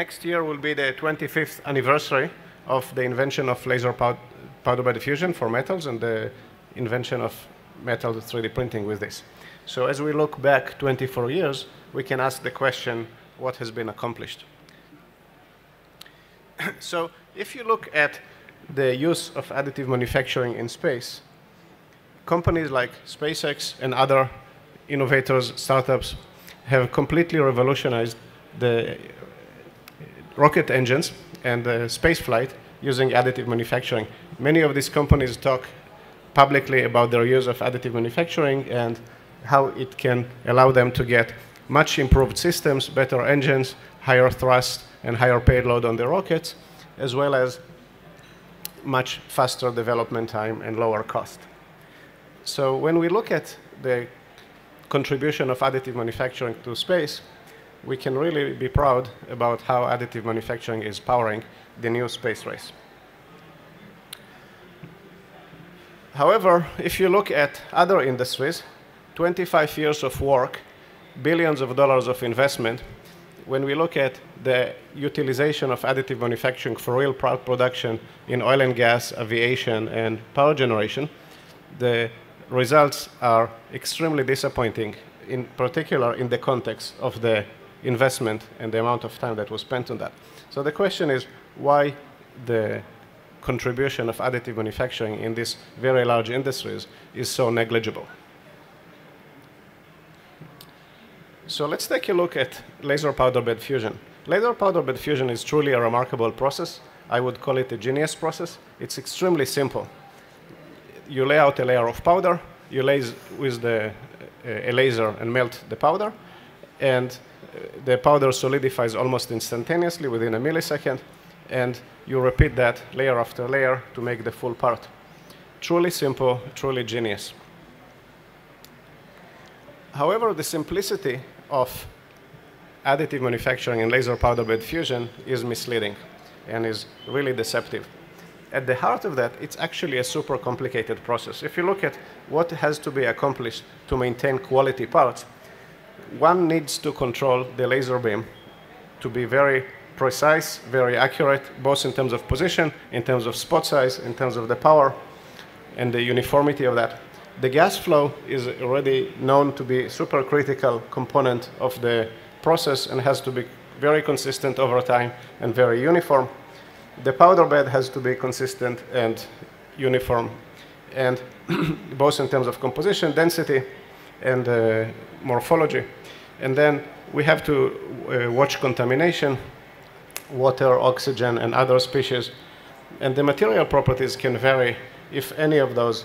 Next year will be the 25th anniversary of the invention of laser pow powder bed fusion for metals and the invention of metal 3D printing with this. So as we look back 24 years, we can ask the question, what has been accomplished? so if you look at the use of additive manufacturing in space, companies like SpaceX and other innovators, startups, have completely revolutionized the rocket engines and the space flight using additive manufacturing. Many of these companies talk publicly about their use of additive manufacturing and how it can allow them to get much improved systems, better engines, higher thrust, and higher payload on the rockets, as well as much faster development time and lower cost. So when we look at the contribution of additive manufacturing to space, we can really be proud about how additive manufacturing is powering the new space race. However, if you look at other industries, 25 years of work, billions of dollars of investment, when we look at the utilization of additive manufacturing for real production in oil and gas, aviation, and power generation, the results are extremely disappointing, in particular in the context of the investment and the amount of time that was spent on that. So the question is why the contribution of additive manufacturing in these very large industries is so negligible. So let's take a look at laser powder bed fusion. Laser powder bed fusion is truly a remarkable process. I would call it a genius process. It's extremely simple. You lay out a layer of powder, you laser with the, uh, a laser and melt the powder, and uh, the powder solidifies almost instantaneously within a millisecond, and you repeat that layer after layer to make the full part. Truly simple, truly genius. However, the simplicity of additive manufacturing and laser powder bed fusion is misleading and is really deceptive. At the heart of that, it's actually a super complicated process. If you look at what has to be accomplished to maintain quality parts, one needs to control the laser beam to be very precise, very accurate, both in terms of position, in terms of spot size, in terms of the power, and the uniformity of that. The gas flow is already known to be a super critical component of the process and has to be very consistent over time and very uniform. The powder bed has to be consistent and uniform, and both in terms of composition, density, and uh, morphology. And then we have to uh, watch contamination, water, oxygen, and other species. And the material properties can vary if any of those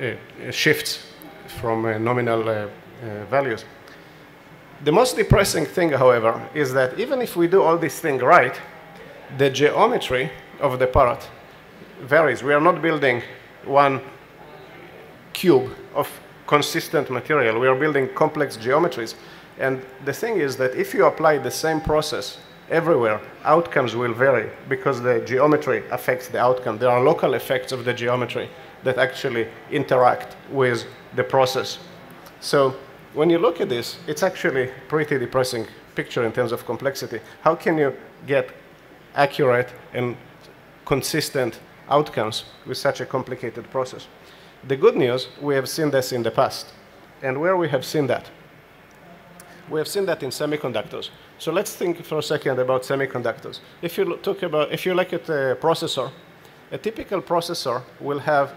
uh, shifts from uh, nominal uh, uh, values. The most depressing thing, however, is that even if we do all these things right, the geometry of the part varies. We are not building one cube of consistent material. We are building complex geometries. And the thing is that if you apply the same process everywhere, outcomes will vary because the geometry affects the outcome. There are local effects of the geometry that actually interact with the process. So when you look at this, it's actually pretty depressing picture in terms of complexity. How can you get accurate and consistent outcomes with such a complicated process? The good news, we have seen this in the past. And where we have seen that? We have seen that in semiconductors. So let's think for a second about semiconductors. If you talk about, if you look at a processor, a typical processor will have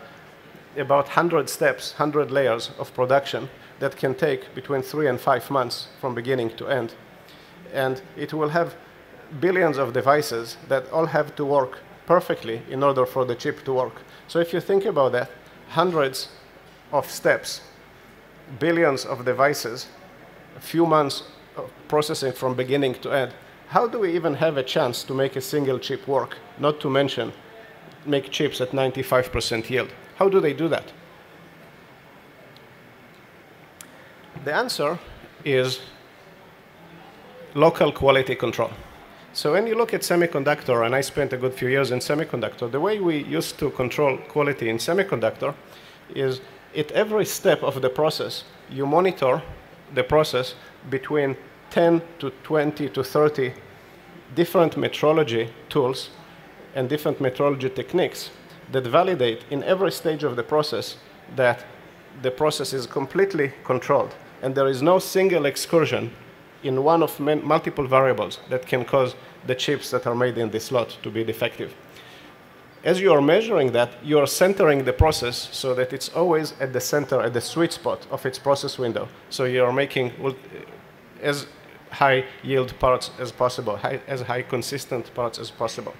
about 100 steps, 100 layers of production that can take between three and five months from beginning to end. And it will have billions of devices that all have to work perfectly in order for the chip to work. So if you think about that, hundreds of steps, billions of devices, a few months of processing from beginning to end. How do we even have a chance to make a single chip work, not to mention make chips at 95% yield? How do they do that? The answer is local quality control. So when you look at semiconductor, and I spent a good few years in semiconductor, the way we used to control quality in semiconductor is at every step of the process, you monitor the process between 10 to 20 to 30 different metrology tools and different metrology techniques that validate in every stage of the process that the process is completely controlled and there is no single excursion in one of multiple variables that can cause the chips that are made in this lot to be defective. As you are measuring that, you are centering the process so that it's always at the center, at the sweet spot of its process window. So you are making as high yield parts as possible, high, as high consistent parts as possible.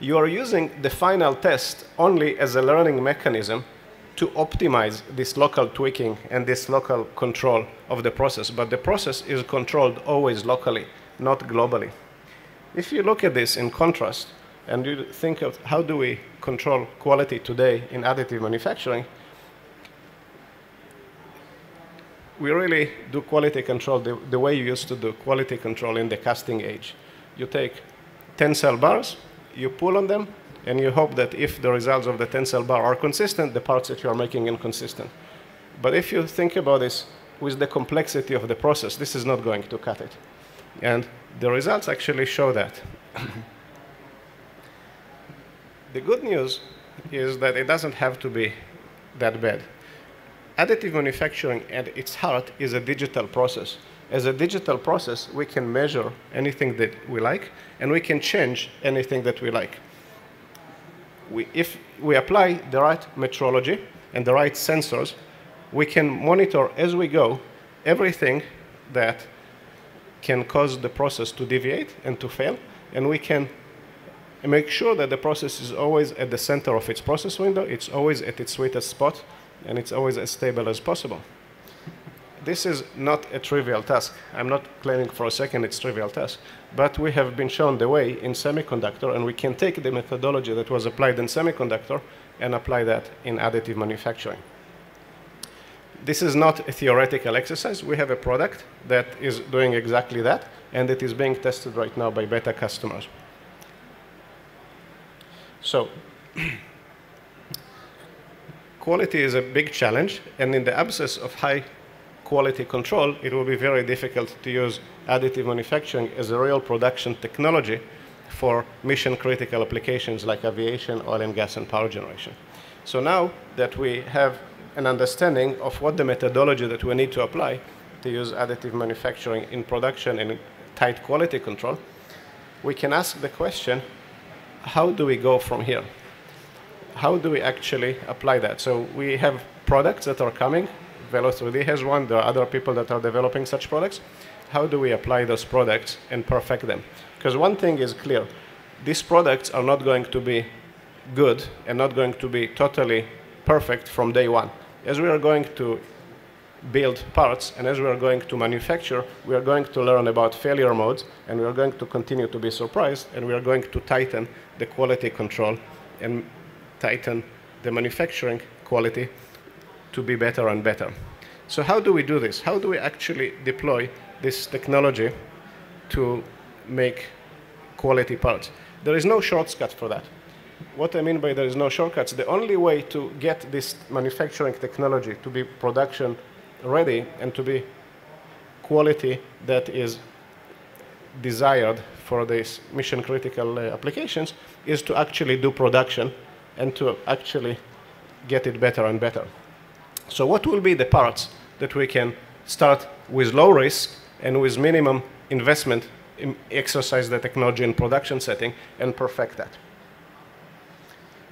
You are using the final test only as a learning mechanism to optimize this local tweaking and this local control of the process. But the process is controlled always locally, not globally. If you look at this in contrast, and you think of how do we control quality today in additive manufacturing, we really do quality control the, the way you used to do quality control in the casting age. You take tensile bars, you pull on them, and you hope that if the results of the tensile bar are consistent, the parts that you are making are inconsistent. But if you think about this with the complexity of the process, this is not going to cut it. And the results actually show that. the good news is that it doesn't have to be that bad. Additive manufacturing at its heart is a digital process. As a digital process, we can measure anything that we like, and we can change anything that we like we, if we apply the right metrology and the right sensors, we can monitor as we go everything that can cause the process to deviate and to fail, and we can make sure that the process is always at the center of its process window, it's always at its sweetest spot, and it's always as stable as possible this is not a trivial task. I'm not claiming for a second it's trivial task, but we have been shown the way in semiconductor, and we can take the methodology that was applied in semiconductor and apply that in additive manufacturing. This is not a theoretical exercise. We have a product that is doing exactly that, and it is being tested right now by beta customers. So, quality is a big challenge, and in the absence of high quality control, it will be very difficult to use additive manufacturing as a real production technology for mission critical applications like aviation, oil and gas, and power generation. So now that we have an understanding of what the methodology that we need to apply to use additive manufacturing in production and tight quality control, we can ask the question, how do we go from here? How do we actually apply that? So we have products that are coming Velo3D has one. There are other people that are developing such products. How do we apply those products and perfect them? Because one thing is clear. These products are not going to be good and not going to be totally perfect from day one. As we are going to build parts and as we are going to manufacture, we are going to learn about failure modes and we are going to continue to be surprised and we are going to tighten the quality control and tighten the manufacturing quality to be better and better. So how do we do this? How do we actually deploy this technology to make quality parts? There is no shortcut for that. What I mean by there is no shortcuts, the only way to get this manufacturing technology to be production ready and to be quality that is desired for these mission critical uh, applications is to actually do production and to actually get it better and better. So what will be the parts that we can start with low risk and with minimum investment exercise the technology in production setting and perfect that.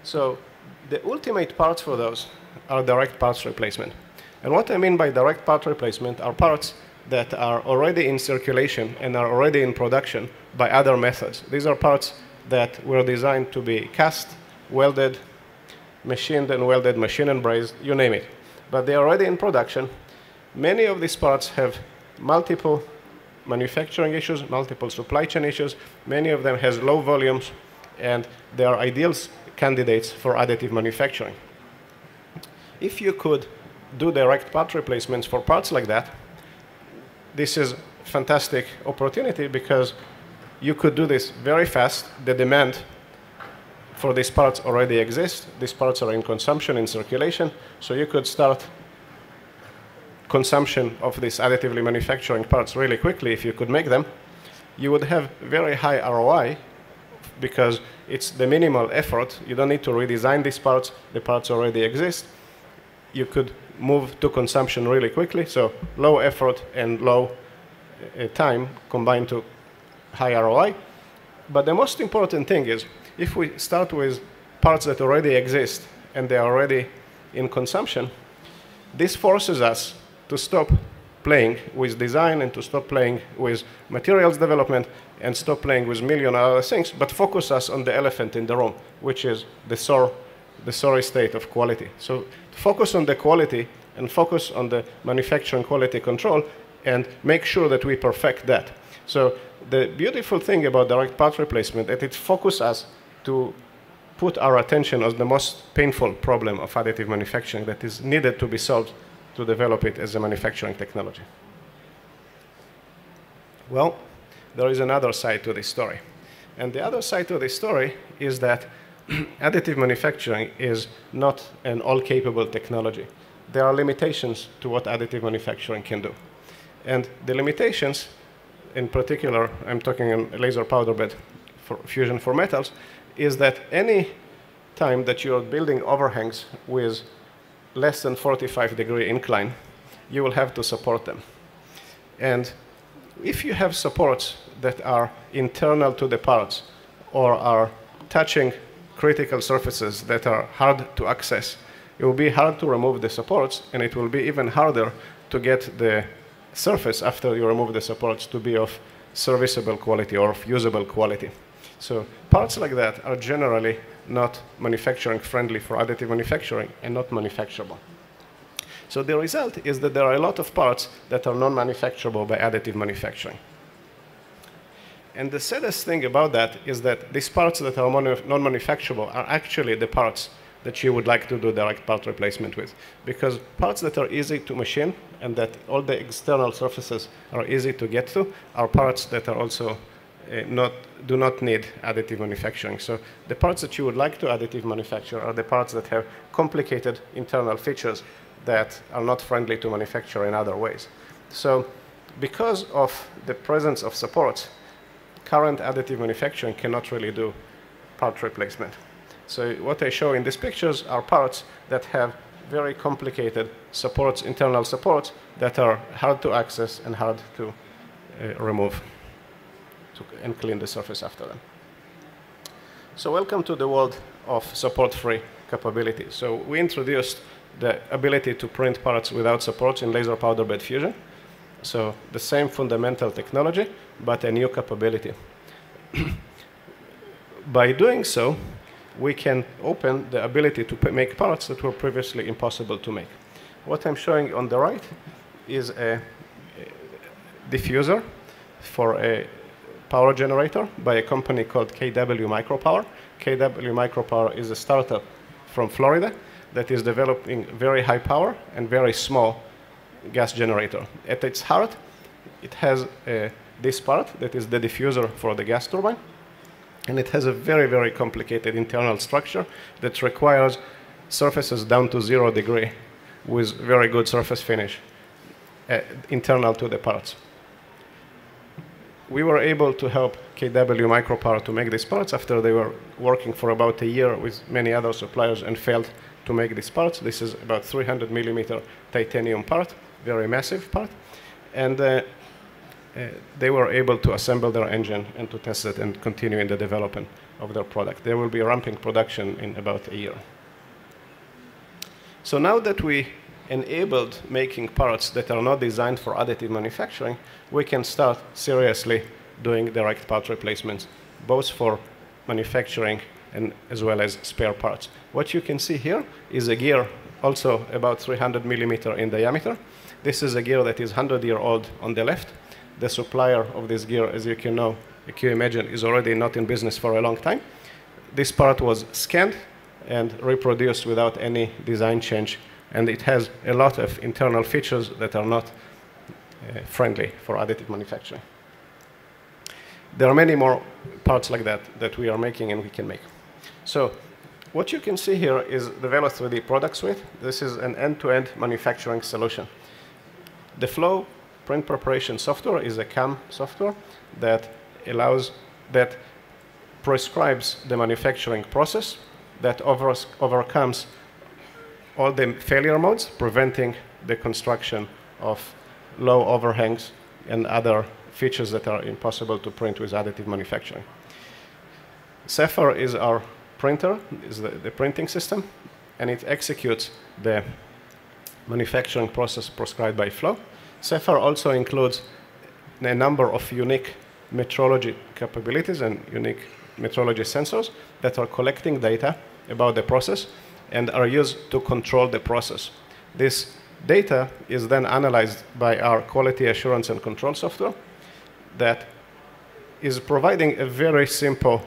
So the ultimate parts for those are direct parts replacement. And what I mean by direct part replacement are parts that are already in circulation and are already in production by other methods. These are parts that were designed to be cast, welded, machined and welded, machine and brazed, you name it but they're already in production. Many of these parts have multiple manufacturing issues, multiple supply chain issues. Many of them has low volumes, and they are ideal candidates for additive manufacturing. If you could do direct part replacements for parts like that, this is fantastic opportunity because you could do this very fast. The demand for these parts already exist. These parts are in consumption, in circulation, so you could start consumption of these additively manufacturing parts really quickly if you could make them. you would have very high ROI because it's the minimal effort. You don't need to redesign these parts. The parts already exist. You could move to consumption really quickly. So low effort and low uh, time combined to high ROI. But the most important thing is if we start with parts that already exist and they are already in consumption, this forces us to stop playing with design and to stop playing with materials development and stop playing with million other things, but focus us on the elephant in the room, which is the sore, the sorry state of quality. So focus on the quality and focus on the manufacturing quality control and make sure that we perfect that. So the beautiful thing about direct part replacement is that it focuses us to put our attention on the most painful problem of additive manufacturing that is needed to be solved to develop it as a manufacturing technology. Well, there is another side to this story. And the other side to this story is that additive manufacturing is not an all-capable technology. There are limitations to what additive manufacturing can do. And the limitations, in particular, I'm talking on laser powder bed for fusion for metals, is that any time that you're building overhangs with less than 45 degree incline, you will have to support them. And if you have supports that are internal to the parts or are touching critical surfaces that are hard to access, it will be hard to remove the supports, and it will be even harder to get the surface after you remove the supports to be of serviceable quality or of usable quality. So parts like that are generally not manufacturing friendly for additive manufacturing and not manufacturable. So the result is that there are a lot of parts that are non-manufacturable by additive manufacturing. And the saddest thing about that is that these parts that are non-manufacturable are actually the parts that you would like to do direct part replacement with. Because parts that are easy to machine and that all the external surfaces are easy to get to are parts that are also not, do not need additive manufacturing. So the parts that you would like to additive manufacture are the parts that have complicated internal features that are not friendly to manufacture in other ways. So because of the presence of supports, current additive manufacturing cannot really do part replacement. So what I show in these pictures are parts that have very complicated supports, internal supports, that are hard to access and hard to uh, remove to, and clean the surface after them. So welcome to the world of support-free capabilities. So we introduced the ability to print parts without support in laser powder bed fusion. So the same fundamental technology, but a new capability. By doing so, we can open the ability to make parts that were previously impossible to make. What I'm showing on the right is a diffuser for a power generator by a company called KW Micropower. KW Micropower is a startup from Florida that is developing very high power and very small gas generator. At its heart, it has uh, this part that is the diffuser for the gas turbine. And it has a very, very complicated internal structure that requires surfaces down to zero degree with very good surface finish uh, internal to the parts we were able to help KW Micropower to make these parts after they were working for about a year with many other suppliers and failed to make these parts. This is about 300 millimeter titanium part, very massive part. And uh, uh, they were able to assemble their engine and to test it and continue in the development of their product. They will be ramping production in about a year. So now that we enabled making parts that are not designed for additive manufacturing, we can start seriously doing direct part replacements, both for manufacturing and as well as spare parts. What you can see here is a gear also about 300 millimeter in diameter. This is a gear that is 100 year old on the left. The supplier of this gear, as you can know, you imagine, is already not in business for a long time. This part was scanned and reproduced without any design change and it has a lot of internal features that are not uh, friendly for additive manufacturing. There are many more parts like that that we are making and we can make. So what you can see here is the Velo 3D product suite. This is an end-to-end -end manufacturing solution. The Flow print preparation software is a CAM software that allows that prescribes the manufacturing process that over overcomes all the failure modes, preventing the construction of low overhangs and other features that are impossible to print with additive manufacturing. Sapphire is our printer, is the, the printing system, and it executes the manufacturing process prescribed by flow. Sapphire also includes a number of unique metrology capabilities and unique metrology sensors that are collecting data about the process and are used to control the process. This data is then analyzed by our quality assurance and control software that is providing a very simple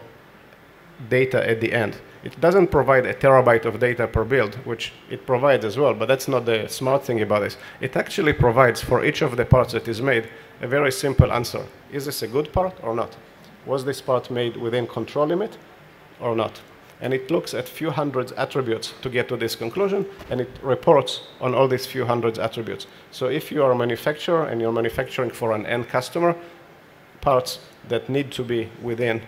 data at the end. It doesn't provide a terabyte of data per build, which it provides as well, but that's not the smart thing about this. It actually provides for each of the parts that is made a very simple answer. Is this a good part or not? Was this part made within control limit or not? And it looks at few hundreds attributes to get to this conclusion, and it reports on all these few hundreds attributes. So if you are a manufacturer and you're manufacturing for an end customer, parts that need to be within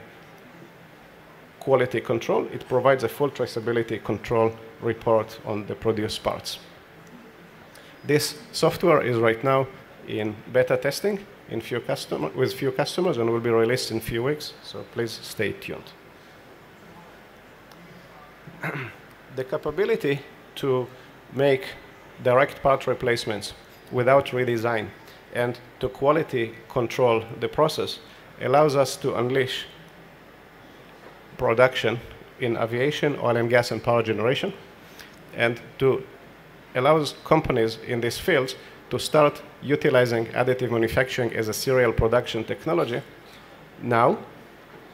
quality control, it provides a full traceability control report on the produced parts. This software is right now in beta testing in few customer, with few customers and will be released in few weeks, so please stay tuned. the capability to make direct part replacements without redesign and to quality control the process allows us to unleash production in aviation, oil and gas, and power generation, and to allows companies in these fields to start utilizing additive manufacturing as a serial production technology now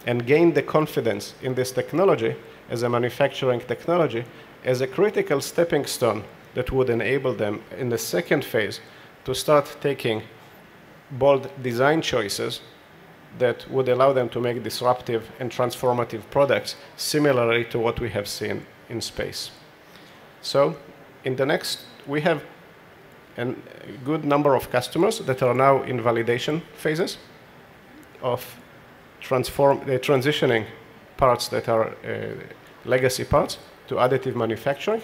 and gain the confidence in this technology as a manufacturing technology as a critical stepping stone that would enable them in the second phase to start taking bold design choices that would allow them to make disruptive and transformative products similarly to what we have seen in space. So in the next, we have a good number of customers that are now in validation phases of transform, uh, transitioning parts that are uh, legacy parts to additive manufacturing.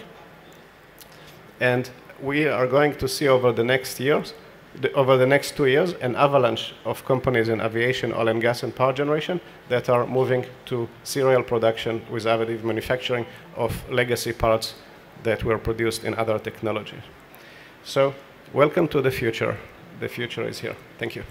And we are going to see over the next years the, over the next two years, an avalanche of companies in aviation, oil and gas, and power generation that are moving to serial production with additive manufacturing of legacy parts that were produced in other technologies. So, welcome to the future. The future is here. Thank you.